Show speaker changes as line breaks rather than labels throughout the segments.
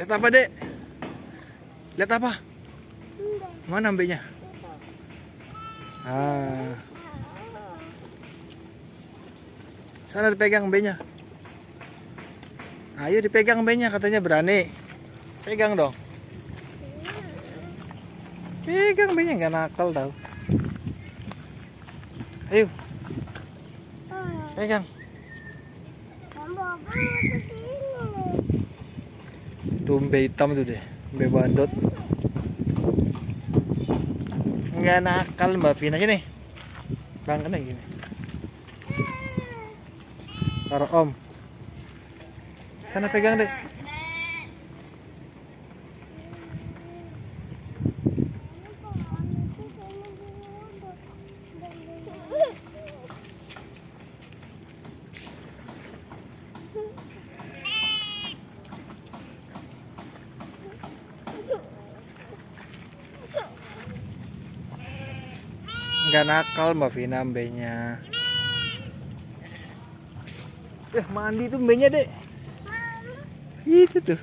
Lihat apa, Dek? Lihat apa? Mana mbeknya? Ah. Sana dipegang mbeknya. Ayo dipegang mbeknya katanya berani. Pegang dong. Pegang mbeknya nggak nakal tau. Ayo, pegang. Tumbe hitam tuh deh, tumbe bandot. Nggak nakal Mbak Vina sini. Bang kena gini. Taruh Om. Sana pegang deh. Nggak nakal Mbak Vina mbenya. Eh mandi tuh mbenya dek. Itu tuh.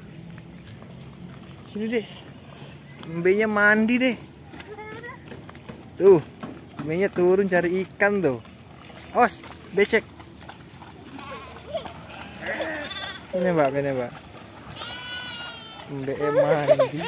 Sini deh. Mbenya mandi deh. Tuh. Mbenya turun cari ikan tuh. Awas, becek. Ini mbak, ini mbak. Mbe mandi.